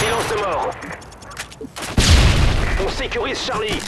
Silence de mort. On sécurise Charlie.